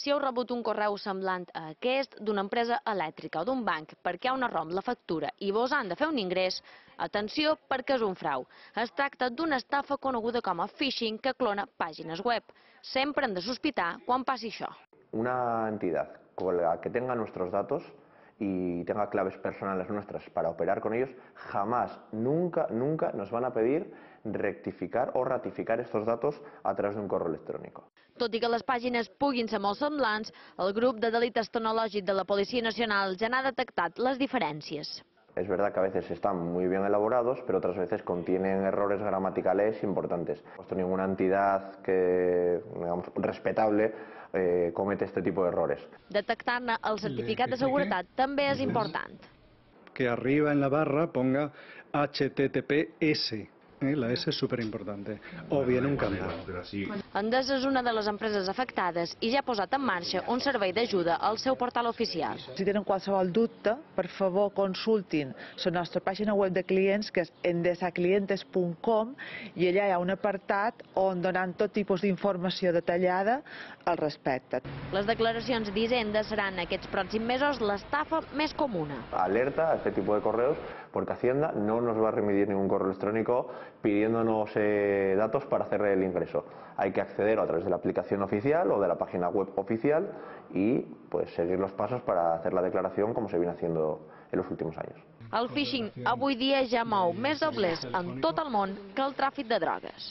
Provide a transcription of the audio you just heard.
Si heu rebut un correu semblant a aquest d'una empresa elèctrica o d'un banc perquè ha una ROM la factura i vos han de fer un ingrés, atenció perquè és un frau. Es tracta d'una estafa coneguda com a phishing que clona pàgines web. Sempre hem de sospitar quan passi això. Una entidad con la que tenga nuestros datos y tenga claves personales nuestras para operar con ellos, jamás, nunca, nunca nos van a pedir rectificar o ratificar estos datos a través de un correo electrónico. Tot i que les pàgines puguin ser molt semblants, el grup de delites tecnològic de la Policia Nacional ja n'ha detectat les diferències. Es verdad que a veces están muy bien elaborados, pero otras veces contienen errores gramaticales importantes. Puesto ninguna entidad que, digamos, respetable eh, comete este tipo de errores. Detectar-ne el certificat de seguretat també és important. que arriba en la barra ponga HTTPS. ¿Eh? La S es súper importante. O bien un canal. Endesa és una de les empreses afectades i ja ha posat en marxa un servei d'ajuda al seu portal oficial. Si tenen qualsevol dubte, per favor consultin la nostra pàgina web de clients que és endesaclientes.com i allà hi ha un apartat on donen tot tipus d'informació detallada al respecte. Les declaracions d'Hisenda seran aquests pròxims mesos l'estafa més comuna. Alerta a este tipo de correos porque Hacienda no nos va a remitir ningún correo electrónico pidiéndonos eh, datos para hacer el ingreso. Hay que acceder a través de la aplicación oficial o de la página web oficial y pues seguir los pasos para hacer la declaración como se viene haciendo en los últimos años. El phishing avui dia ja mou més doblers en tot el món que el tràfic de drogues.